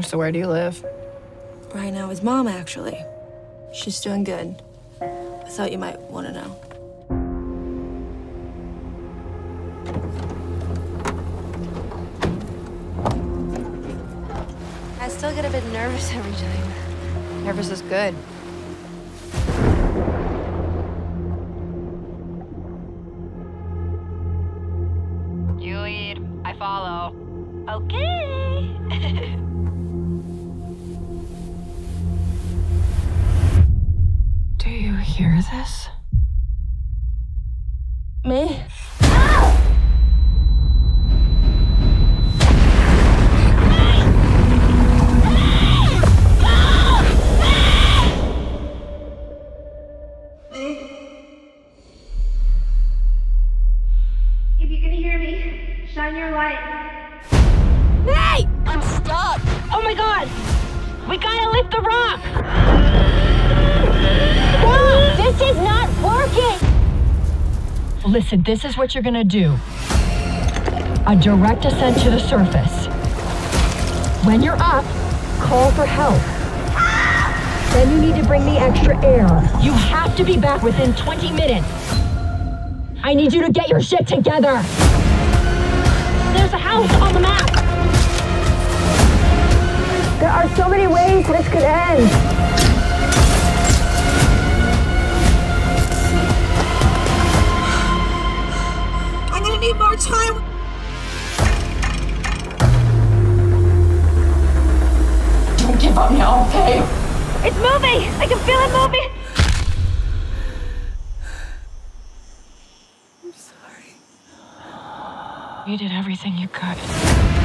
So where do you live? Right now with mom, actually. She's doing good. I thought you might want to know. I still get a bit nervous every time. Nervous is good. You lead, I follow. Okay. Hear this? Me? If you can hear me, shine your light. Listen, this is what you're gonna do. A direct ascent to the surface. When you're up, call for help. Then you need to bring me extra air. You have to be back within 20 minutes. I need you to get your shit together. There's a house on the map. There are so many ways this could end. Need more time. Don't give up now, okay? It's moving! I can feel it moving! I'm sorry. You did everything you could.